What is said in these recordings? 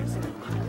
Thank you.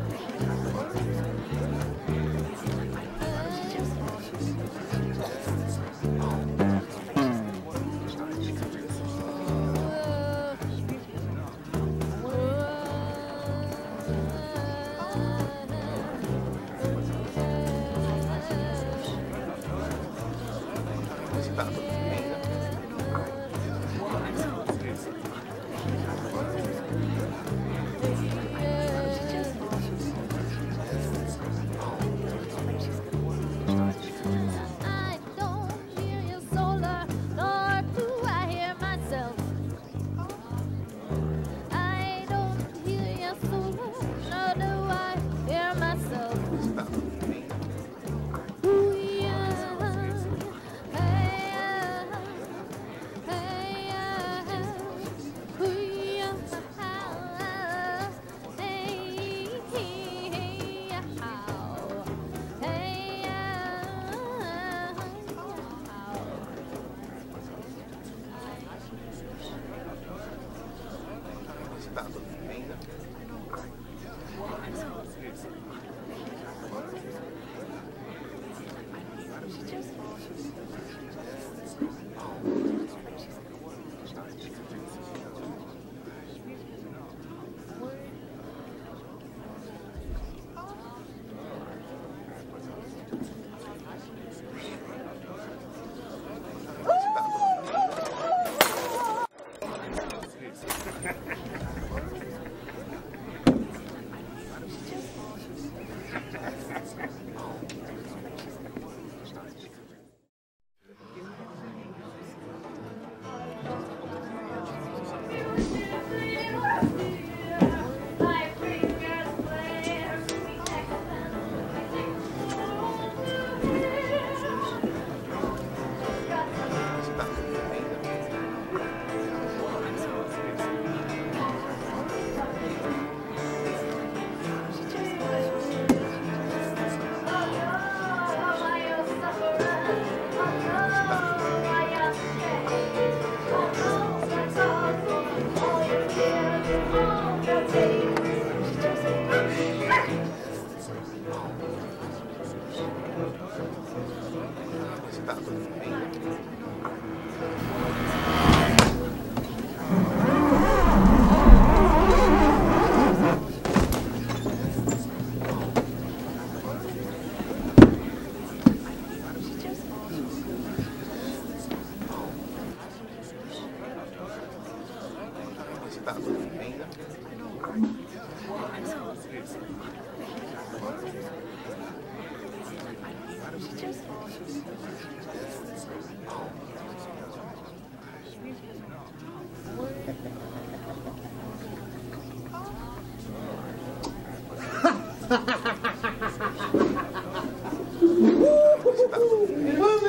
Ha ha ha. acertado. Thank you. Woo!